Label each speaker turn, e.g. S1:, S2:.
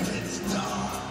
S1: it's dark.